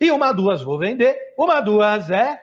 E uma, duas, vou vender. Uma, duas é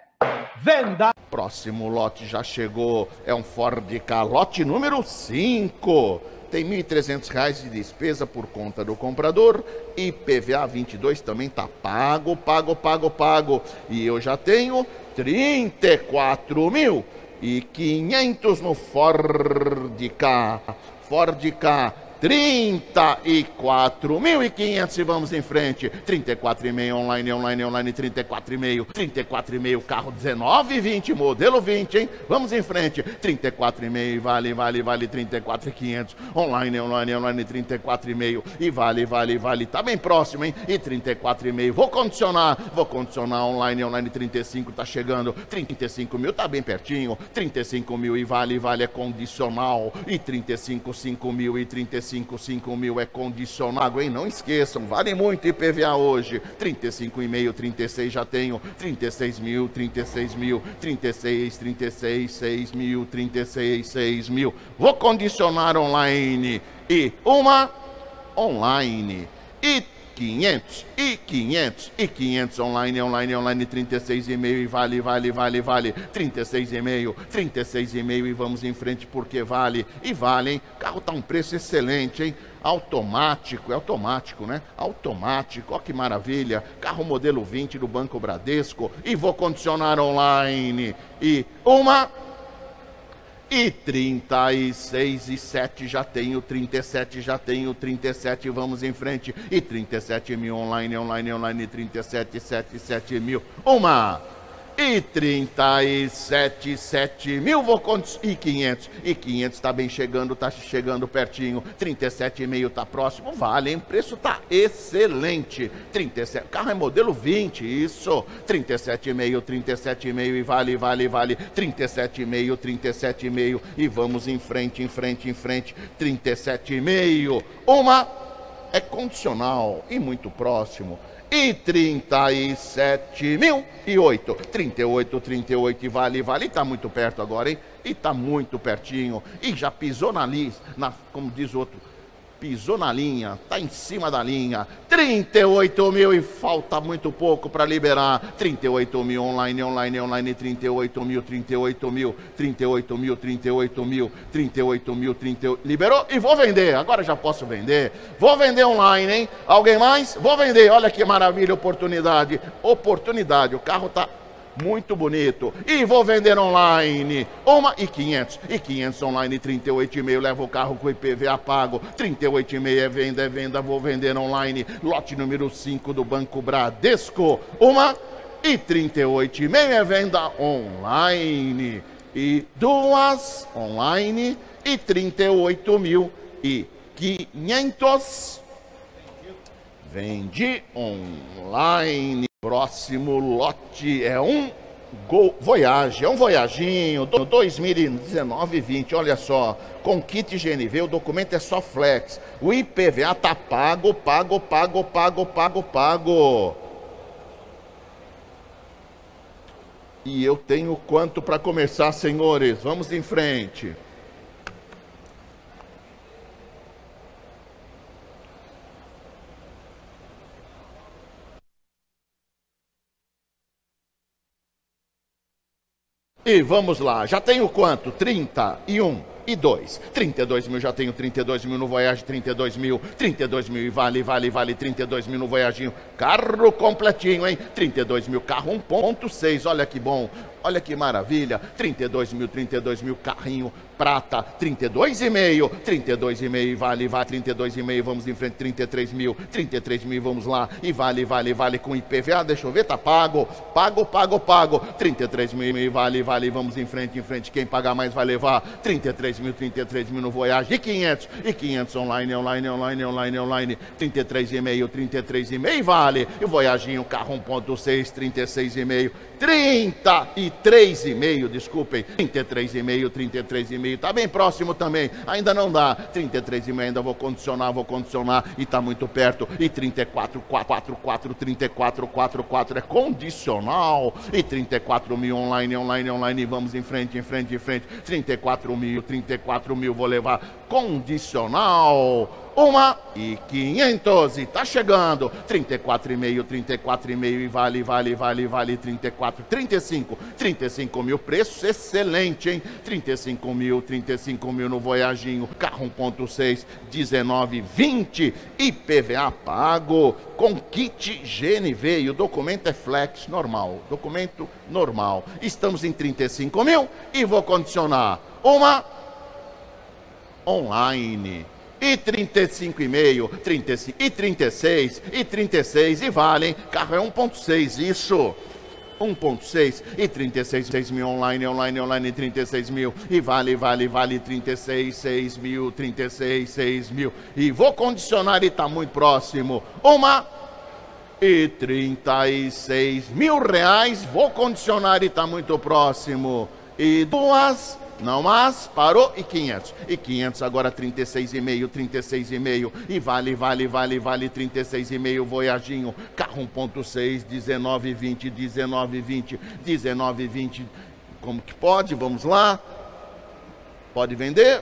venda. Próximo lote já chegou, é um Ford Ka, lote número 5. Tem R$ 1.300 de despesa por conta do comprador. IPVA 22 também tá pago, pago, pago, pago. E eu já tenho 34 mil e 500 no Ford Ka. Ford Ka 34.500 e vamos em frente. 34,5 online, online, online, 34,5. 34,5, carro 19 20, modelo 20, hein? Vamos em frente. 34,5 vale, vale, vale 34,500. Online, online, online, 34,5 e vale, vale, vale. Tá bem próximo, hein? E 34,5. Vou condicionar, vou condicionar online, online, 35 tá chegando. 35 mil tá bem pertinho. 35 mil e vale, vale é condicional. E 35, 5 mil e 35 35, 5 mil é condicionado, hein? Não esqueçam, vale muito IPVA hoje. 35,5, 36 já tenho. 36 mil, 36 mil, 36, 36, 6 mil, 36, 6 mil. Vou condicionar online. E uma online. E 500 e 500 e 500 online, online, online, 36,5 e vale, vale, vale, vale, 36,5, 36,5 e vamos em frente porque vale e vale, hein? O carro tá um preço excelente, hein? Automático, é automático, né? Automático, ó que maravilha. Carro modelo 20 do Banco Bradesco e vou condicionar online. E uma e 36 e 7 já tenho, 37 já tenho, 37 vamos em frente. E 37 mil online, online, online, 37, 7, 7 mil. Uma e 37, 7 mil vou e 500 e 500 está bem chegando, está chegando pertinho, 37,5 está próximo, vale, hein? preço está excelente, 37, carro é modelo 20, isso, 37,5, 37,5 e vale, vale, vale, 37,5, 37,5 e vamos em frente, em frente, em frente, 37,5, uma é condicional e muito próximo, e 37 mil e 8. 38, 38 e vale, vale. Está muito perto agora, hein? E está muito pertinho. E já pisou na lista, na, como diz o outro, pisou na linha, tá em cima da linha. 38 mil e falta muito pouco para liberar. 38 mil online, online, online, 38 mil, 38 mil, 38 mil, 38 mil, 38 mil, 38 Liberou e vou vender. Agora já posso vender. Vou vender online, hein? Alguém mais? Vou vender. Olha que maravilha, oportunidade. Oportunidade. O carro tá muito bonito. E vou vender online. Uma e 500. E 500 online, 38,5. Levo o carro com IPVA pago. 38,5 é venda, é venda. Vou vender online. Lote número 5 do Banco Bradesco. Uma e 38,5 é venda online. E duas online e 38 mil e 500. Vendi online. Próximo lote é um Gol Voyage, é um Voyaginho 2019-20, olha só, com kit GNV, o documento é só flex, o IPVA tá pago, pago, pago, pago, pago, pago. E eu tenho quanto para começar, senhores? Vamos em frente. E vamos lá, já tenho quanto? 31 e 2. 32 mil, já tenho 32 mil no Voyage, 32 mil, 32 mil e vale, vale, vale, 32 mil no Voyaginho. Carro completinho, hein? 32 mil, carro 1.6, olha que bom. Olha que maravilha, 32 mil, 32 mil, carrinho prata, 32,5, 32,5, vale, vale, 32,5, vamos em frente, 33 mil, 33 mil, vamos lá, e vale, vale, vale com IPVA, deixa eu ver, tá pago, pago, pago, pago, 33 mil, vale, vale, vamos em frente, em frente, quem pagar mais vai levar, 33 mil, 33 mil no Voyage, e 500, e 500 online, online, online, online, online, 33,5, 33,5, vale, e o Voyaginho, carro 1.6, 36,5, 33,5, desculpem, 33,5, 33,5, tá bem próximo também, ainda não dá, 33,5 ainda vou condicionar, vou condicionar. E tá muito perto, e 34, 4, 4, 34, 4, 4 é condicional, e 34 mil online, online, online, vamos em frente, em frente, em frente, 34 mil, 34 mil vou levar condicional, uma e quinhentos. E tá chegando. 34,5, 34,5 e vale, vale, vale, vale. 34, 35, 35 mil. Preço excelente, hein? 35 mil, 35 mil no Voyaginho. Carro 1.6, 19, 20. IPVA pago com kit GNV. E o documento é flex normal. Documento normal. Estamos em 35 mil e vou condicionar uma online e 35,5, 35 e 36 e 36 e vale, hein? Carro é 1.6, isso. 1.6 e 36 6 mil online, online, online 36 mil e vale, vale, vale 36 6 mil, 36 6 mil e vou condicionar e tá muito próximo. Uma e 36 mil reais, vou condicionar e tá muito próximo. E duas não mas parou e 500. E 500 agora 36,5, 36,5 e vale, vale, vale, vale 36,5 Voyaginho, carro 1.6, 19,20, 19,20, 19,20. Como que pode? Vamos lá. Pode vender?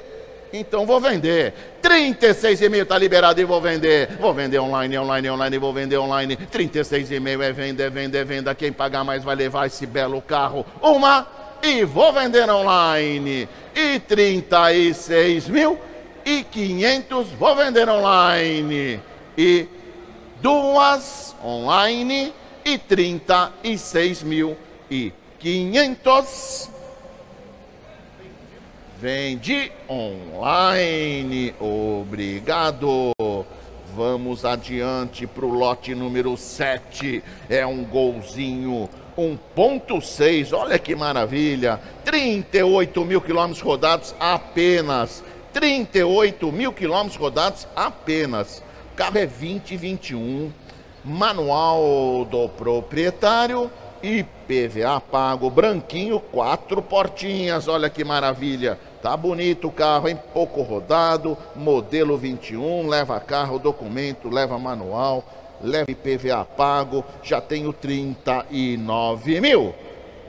Então vou vender. 36,5 está liberado e vou vender. Vou vender online, online, online, vou vender online. 36,5 é venda, é venda, é venda. Quem pagar mais vai levar esse belo carro. Uma e vou vender online. E 36 mil e 500 vou vender online. E duas online e 36 mil e 500 vende online. Obrigado. Vamos adiante para o lote número 7. É um golzinho 1.6, olha que maravilha, 38 mil quilômetros rodados apenas, 38 mil quilômetros rodados apenas, o carro é 2021, manual do proprietário, IPVA pago, branquinho, quatro portinhas, olha que maravilha, tá bonito o carro, hein, pouco rodado, modelo 21, leva carro, documento, leva manual, leva IPVA pago, já tenho 39 mil.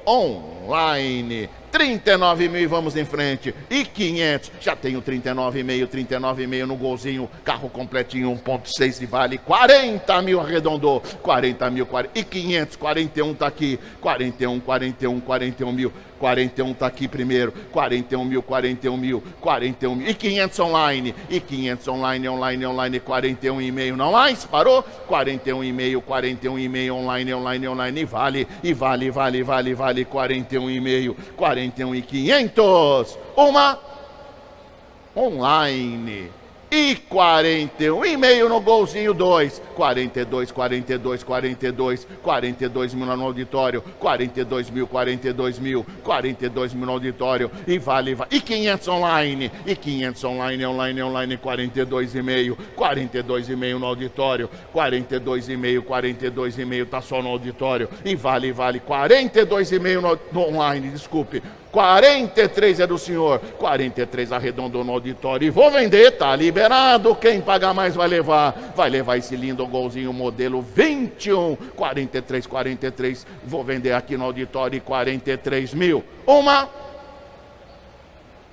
Online, 39 mil e vamos em frente. E 500, já tenho 39,5, 39,5 no golzinho, carro completinho, 1.6 e vale 40 mil, arredondou, 40 mil, 40, e 500, 41 tá aqui, 41, 41, 41 mil, 41 tá aqui primeiro, 41 mil, 41 mil, 41 mil, e 500 online, e 500 online, online, online, 41 e meio, não mais, parou? 41 e meio, 41 e meio, online, online, online, e vale, e vale, vale, vale, vale, 41 e meio, 40 41 e 500. Uma online. E 41 e meio no golzinho 2. 42, 42, 42, 42 mil no auditório. 42 mil, 42 mil, 42 mil no auditório. E vale, vale. E 500 online. E 500 online, online, online. 42 e meio, 42 e meio no auditório. 42 e meio, 42 e meio. Tá só no auditório. E vale, vale. 42 e meio no, no online, desculpe. 43 é do senhor, 43 arredondou no auditório e vou vender, tá liberado. Quem pagar mais vai levar, vai levar esse lindo golzinho modelo 21, 43, 43. Vou vender aqui no auditório 43 mil. Uma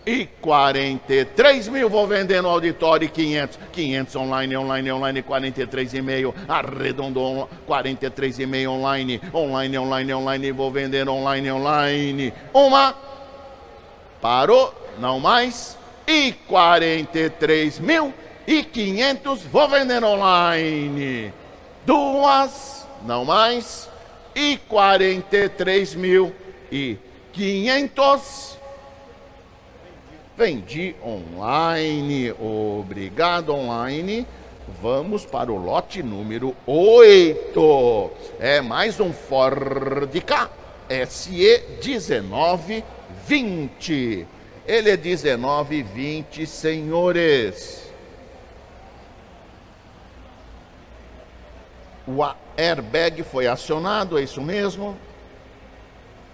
e 43 mil. Vou vender no auditório 500, 500 online, online, online, 43 e meio, arredondou 43 e meio online, online, online, online, vou vender online, online, uma Parou, não mais. E 43 mil e 500 vou vender online. Duas, não mais. E 43 mil e 500 vendi online. Obrigado, online. Vamos para o lote número 8. É mais um Ford K SE 1920. Ele é 1920, senhores. O airbag foi acionado, é isso mesmo.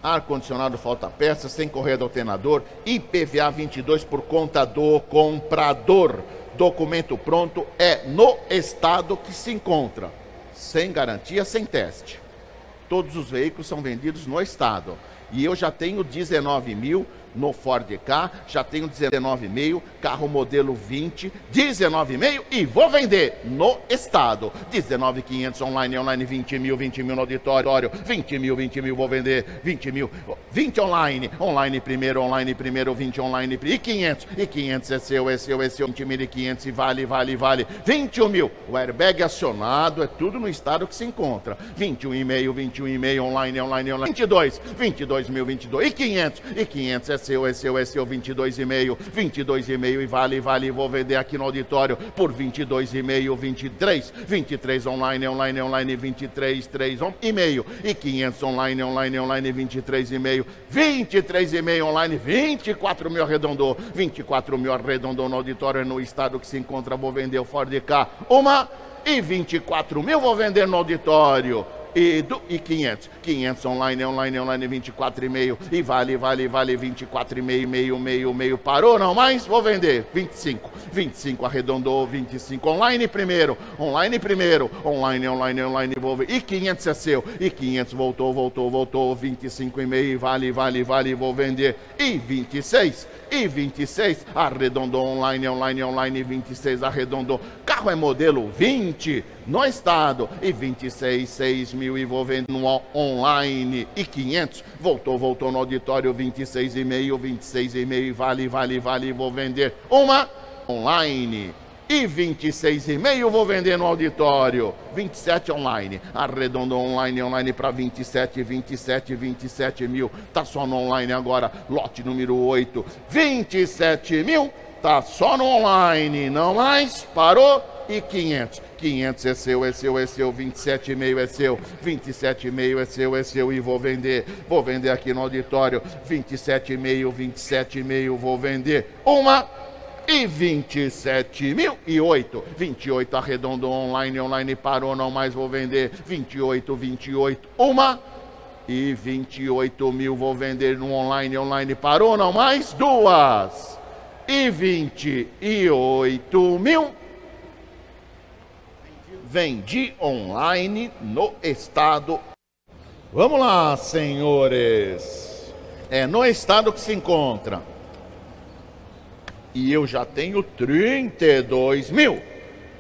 Ar-condicionado falta peças, sem correia do alternador. IPVA 22 por conta do comprador. Documento pronto é no estado que se encontra. Sem garantia, sem teste todos os veículos são vendidos no estado. E eu já tenho 19 mil no Ford K, já tenho 19,5, carro modelo 20, 19,5 e vou vender no estado. 19,500 online, online 20 mil, 20 mil no auditório, 20 mil, 20 mil vou vender, 20 mil, 20 online, online primeiro, online primeiro, 20 online e 500, e 500 é seu, é seu, é seu, 20 mil e 500 e vale, vale, vale, 21 mil, o airbag acionado, é tudo no estado que se encontra, 21,5, 21,5 online, online, online, 22, 22 mil, 22 e 500, e 500 é seu, é seu, é seu, 22,5, 22,5 e vale, vale, vou vender aqui no auditório por 22,5, 23, 23 online, online, online, 23, 3 e meio, e 500 online, online, online, 23,5, 23,5 online, 24 mil arredondou, 24 mil arredondou no auditório no estado que se encontra, vou vender o Ford K, uma e 24 mil vou vender no auditório e, do, e 500. 500 online, online, online, 24,5. E vale, vale, vale, 24,5, meio, meio, meio. Parou, não mais? Vou vender. 25. 25 arredondou, 25. Online primeiro, online primeiro. Online, online, online, vou ver. E 500 é seu. E 500 voltou, voltou, voltou. 25,5. Vale, vale, vale, vou vender. E 26. E 26 arredondou online, online, online. 26 arredondou. Carro é modelo 20 no estado e 26, 6 mil e vou vendo no online e 500. Voltou, voltou no auditório 26,5, 26,5 vale, vale, vale, vou vender uma online. E 26,5 vou vender no auditório. 27 online. Arredondou online, online para 27, 27, 27 mil. Tá só no online agora. Lote número 8. 27 mil. Tá só no online. Não mais. Parou. E 500. 500 é seu, é seu, é seu, 27,5 é seu, 27,5 é seu, é seu e vou vender. Vou vender aqui no auditório, 27,5, 27,5 vou vender. Uma e 27 mil e 8. 28 arredondou online, online parou, não mais vou vender. 28, 28, uma e 28 mil vou vender no online, online parou, não mais duas. E 28 mil vendi online no estado. Vamos lá, senhores. É no estado que se encontra. E eu já tenho 32 mil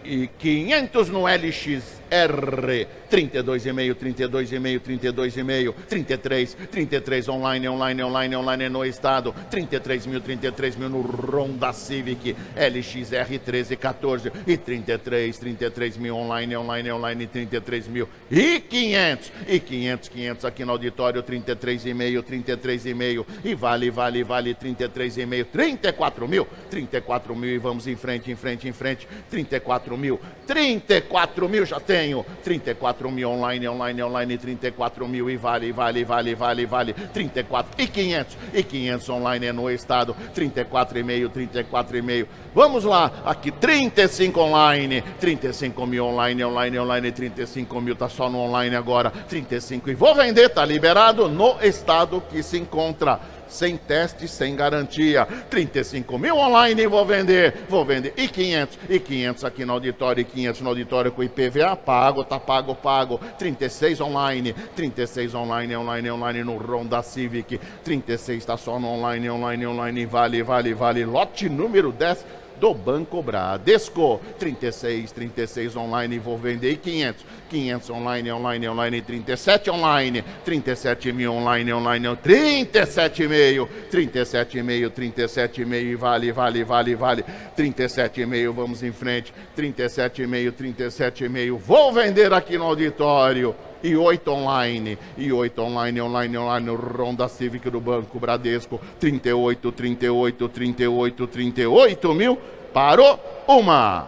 e 500 no LXR 32,5, 32,5, 32,5, 33, 33 online, online, online, online no estado, 33 mil, 33 mil no Ronda Civic, LXR 13, 14 e 33, 33 mil online, online, online, 33 mil e 500, e 500, 500 aqui no auditório, 33,5, 33,5 e vale, vale, vale, 33,5, 34 mil, 34 mil e vamos em frente, em frente, em frente, 34 mil, 34 mil já tenho, 34 34 mil online, online, online, 34 mil e vale, vale, vale, vale, vale, 34 e 500 e 500 online é no estado, 34,5, 34,5. Vamos lá, aqui 35 online, 35 mil online, online, online, 35 mil, tá só no online agora, 35 e vou vender, tá liberado no estado que se encontra sem teste, sem garantia. 35 mil online vou vender, vou vender. E 500, e 500 aqui no auditório, e 500 no auditório com IPVA pago, tá pago, pago. 36 online, 36 online, online, online no Ronda Civic. 36 está só no online, online, online, vale, vale, vale. Lote número 10 do Banco Bradesco. 36, 36 online, vou vender e 500. 500 online, online, online, 37 online, 37 mil online, online, 37 meio, 37 meio, 37 meio, vale, vale, vale, vale, 37 meio, vamos em frente, 37 meio, 37 meio, vou vender aqui no auditório e 8 online, e 8 online, online, online, Ronda Civic do Banco Bradesco, 38, 38, 38, 38 mil, parou, uma,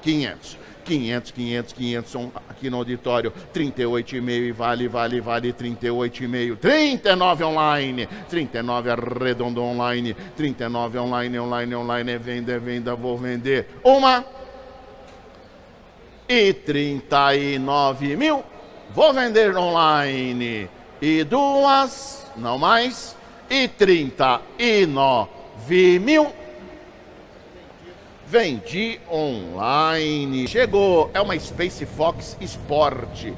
500. 500, 500, 500 são aqui no auditório, 38,5 e vale, vale, vale, 38,5, 39 online, 39 arredondo online, 39 online, online, online, é venda, é venda, vou vender uma e 39 mil vou vender online. E duas, não mais, e trinta e nove mil. Vendi online. Chegou, é uma Space Fox Sport.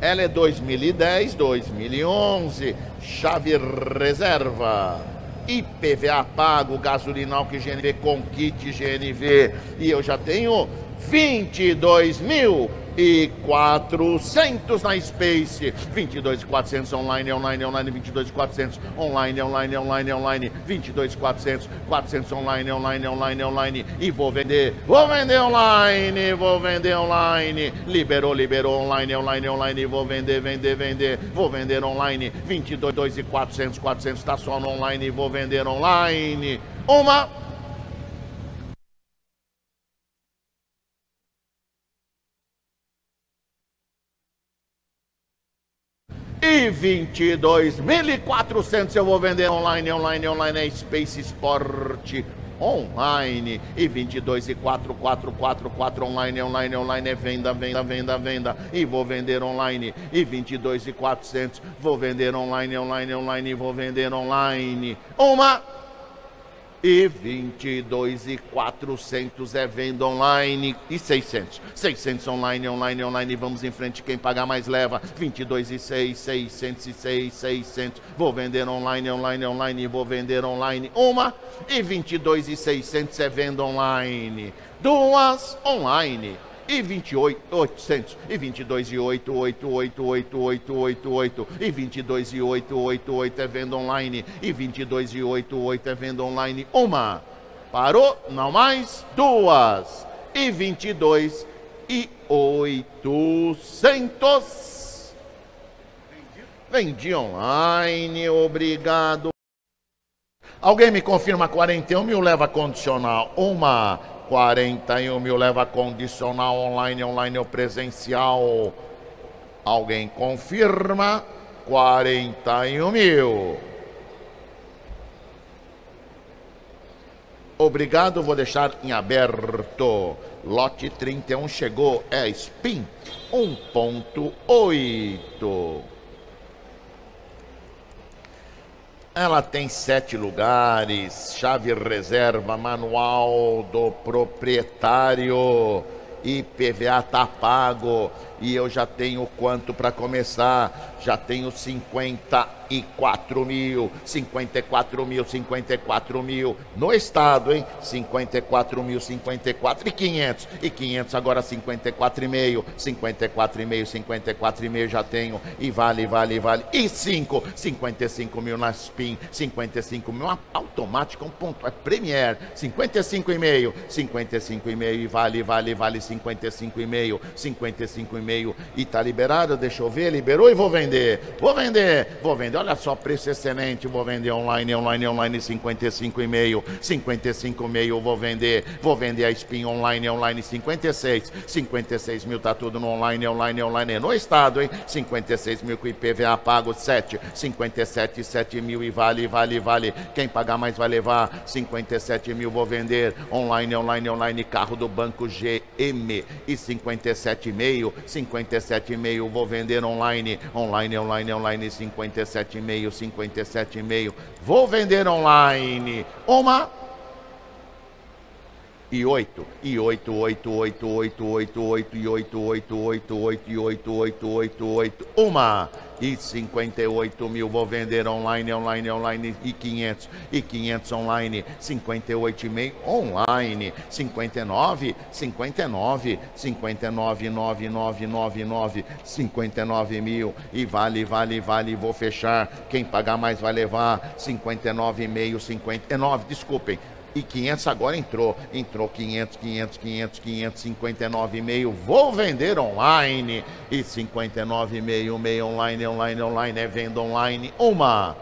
Ela é 2010, 2011, chave reserva. IPVA pago, gasolinal que GNV com kit GNV. E eu já tenho 22 mil e 400 na Space, 22 400 online, online, online, 22 400 online, online, online, online, 22 400, 400 online, online, online, online. E vou vender, vou vender online, vou vender online, liberou, liberou online, online, online, vou vender, vender, vender, vou vender online, 22 e 400, 400 está só no online, vou vender online. Uma e 22.400 eu vou vender online, online, online, é Space Sport. Online. E 22 e 4, 4, 4, 4 online, online, online é venda, venda, venda, venda. E vou vender online. E 22 e 400 vou vender online, online, online e vou vender online. Uma e 22 e 400 é venda online e 600. 600 online, online, online. Vamos em frente, quem pagar mais leva. 22 e 6, 606, 600. Vou vender online, online, online. Vou vender online uma e 22 e 600 é venda online. Duas online e 28, 800, e 22 e 8, 8, 8, 8, 8, 8, 8, e 22 e 8, 8, 8 é venda online, e 22 e 8, 8 é venda online, uma, parou, não mais, duas, e 22 e 800, vendi online, obrigado. Alguém me confirma 41 mil leva condicional, uma, 41 mil leva condicional online, online ou presencial. Alguém confirma? 41 mil. Obrigado, vou deixar em aberto. Lote 31 chegou, é Spin 1.8. Ela tem sete lugares, chave reserva, manual do proprietário, IPVA tá pago e eu já tenho quanto para começar? Já tenho 54 mil, 54 mil, 54 mil no estado, hein? 54 mil, 54 e 500. E 500 agora 54 e meio, 54 e meio, 54 e meio já tenho. E vale, vale, vale. E 5, 55 mil na SPIN, 55 mil automática, um ponto, é Premier. 55 e meio, 55 e meio e vale, vale, vale 55 e meio, 55 e meio e tá liberado, deixa eu ver, liberou e vou vender. Vou vender, vou vender. Olha só, preço excelente, vou vender online, online, online 55 e meio, 55 meio, vou vender. Vou vender a Spin online, online 56, 56 mil tá tudo no online, online, online no estado, hein? 56 mil com IPVA pago 7, 57, 7 mil e vale, vale, vale. Quem pagar mais vai levar 57 mil, vou vender online, online, online carro do banco GM e 57 meio, 50 57,5, vou vender online, online, online, online, 57,5, 57,5, vou vender online, uma e oito, e oito, oito, oito, oito, oito, oito, e oito, oito, oito, oito, e oito, oito, oito, oito, uma e 58 mil vou vender online, online, online e 500 e 500 online, 58 e meio online, 59, 59, 59, 9, 9, 9, 9, 59 mil e vale, vale, vale, vou fechar, quem pagar mais vai levar, 59 e meio, 59, desculpem, e 500 agora entrou. Entrou 500, 500, 500, 559 e Vou vender online. E 59 e meio, meio online, online, online, é venda online. Uma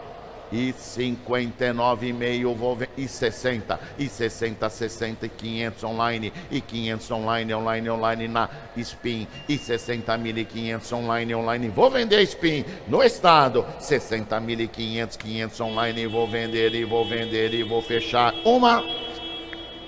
e 59,5 vou ver, e 60, e 60, 60 e 500 online, e 500 online, online, online na Spin, e 60.500 online, online, vou vender Spin. No estado, 60.500, 500 online, vou vender e vou vender e vou fechar uma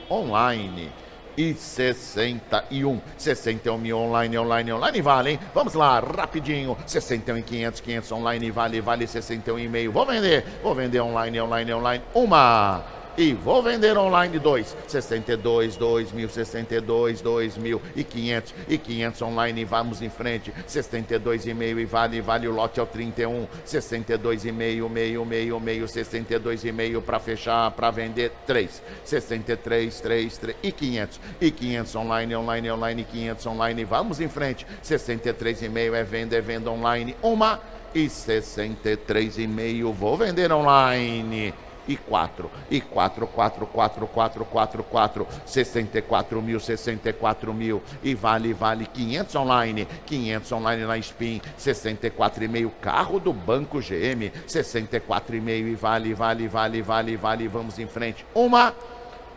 online e 61. 61 mil online, online, online vale, hein? Vamos lá, rapidinho. 61 e 500, 500 online vale, vale 61 e meio. Vou vender, vou vender online, online, online. Uma e vou vender online 2, 62, 2 mil, 62, 2 mil. E 500 e 500 online, vamos em frente, 62 e vale, vale o lote ao 31, 62 e meio, meio, meio, meio, 62 e meio para fechar, para vender 3, 63, 3, 3 e 500 e 500 online, online, online, 500 online, vamos em frente, 63 e meio é venda, é venda online, uma. E 63 e meio vou vender online e 4, e 4, 4, 4, 4, 4, 4, 64 mil, 64 mil, e vale, vale 500 online, 500 online na Spin, 64,5, carro do Banco GM, 64,5 e vale, vale, vale, vale, vale, vamos em frente, uma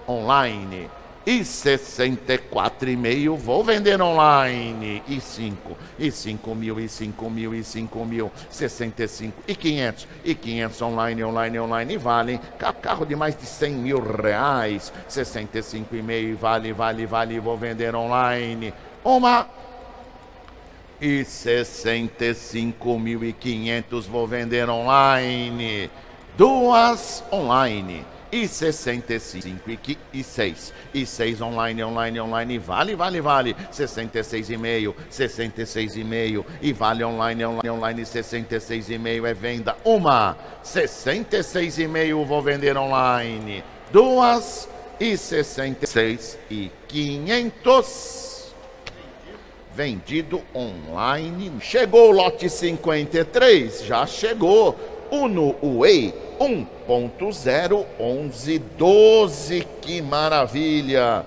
online e 64,5 vou vender online. E 5 e 5 mil e 5 mil e 5 mil. 65 e 500 e 500 online online online. Vale carro de mais de 100 mil reais. 65,5 vale vale vale vou vender online. Uma. E 65.500 vou vender online. Duas online e 65 e, e 6. E 6 online, online, online, vale, vale, vale. 66 e meio, 66 e vale online, online, online, 66 e meio é venda. Uma, 66 e meio vou vender online. Duas e 66 e 500 vendido online. Chegou o lote 53, já chegou. Uno Way 1.01112, que maravilha!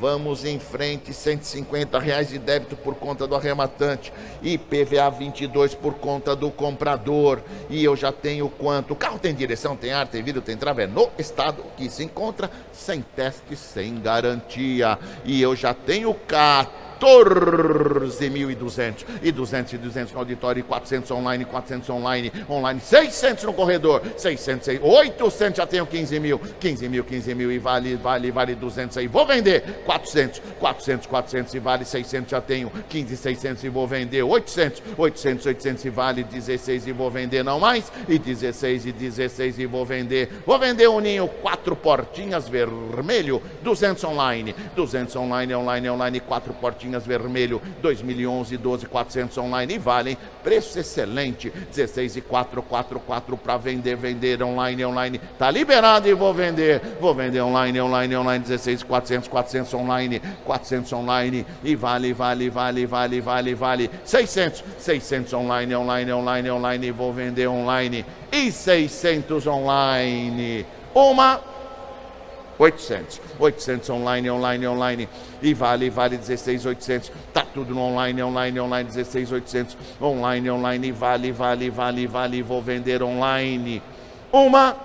Vamos em frente, 150 reais de débito por conta do arrematante e PVA 22 por conta do comprador. E eu já tenho quanto? O carro tem direção, tem ar, tem vidro, tem trava, é no estado que se encontra, sem teste, sem garantia. E eu já tenho 14 14.200 e 200 e 200 no auditório e 400 online, 400 online, online 600 no corredor, 600, 800 já tenho 15 mil, 15 mil, 15 mil e vale, vale, vale 200 aí, vou vender. 400, 400, 400 e vale 600 já tenho 15, 600 e vou vender. 800, 800, 800 e vale 16 e vou vender não mais. E 16 e 16 e vou vender, vou vender um ninho quatro portinhas vermelho, 200 online, 200 online, online, online, quatro portinhas Caixinhas Vermelho 2011 12400 online e valem preço excelente. 16 e 444 para vender vender online online. Tá liberado e vou vender. Vou vender online online online. 16 400 400 online 400 online. E vale vale vale vale vale vale. 600 600 online online online online. Vou vender online. E 600 online. Uma 800. 800 online, online, online. E vale, vale 16,800. Tá tudo no online, online, online, 16,800. Online, online, vale, vale, vale, vale. Vou vender online. Uma.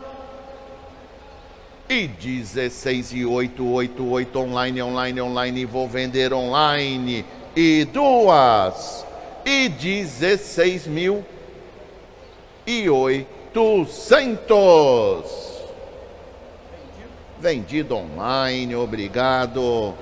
E 16 e 888 online, online, online. Vou vender online. E duas. E 16 mil e 800 vendido online, obrigado.